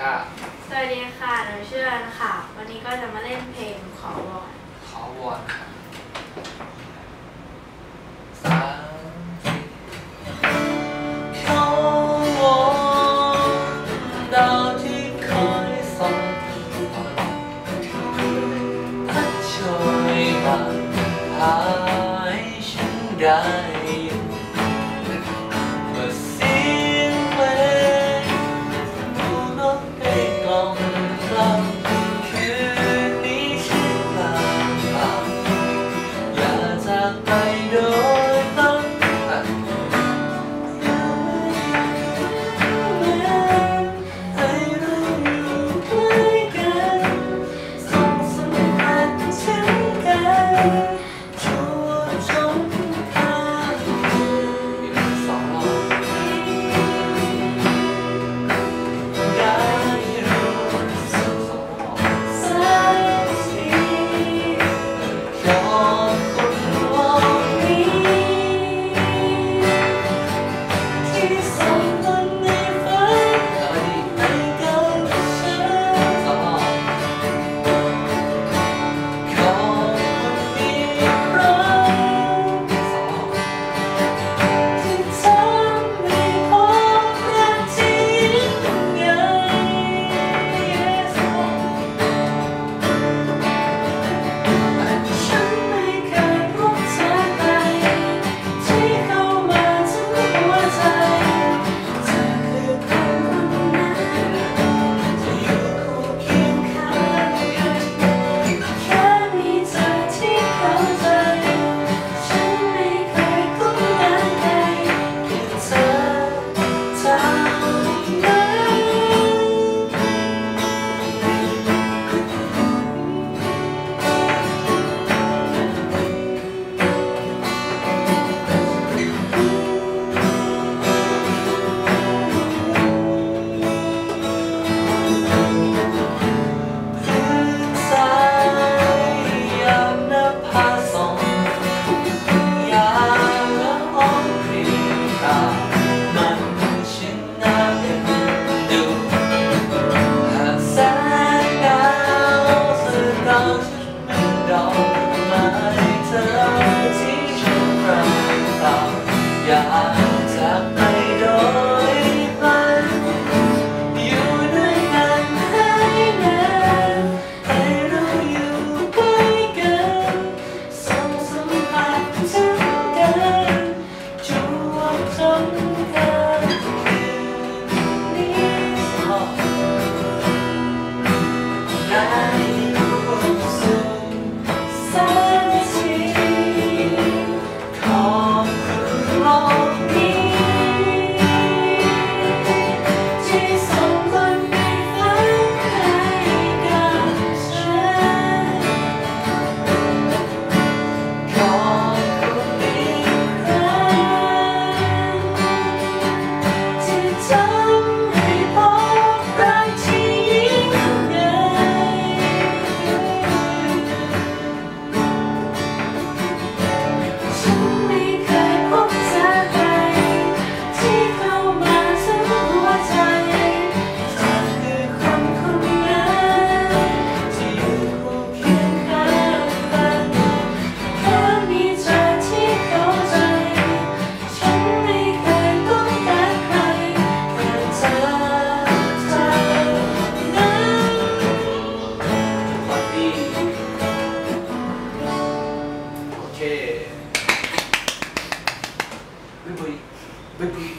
ค่ะ สวัสดีค่ะ หนูชื่อรันค่ะ วันนี้ก็จะมาเล่นเพลงขอวอน ขอวอนค่ะสามขอวอนดาวที่คอยส่องพัดช่วยมาพายฉันได้ 근데 그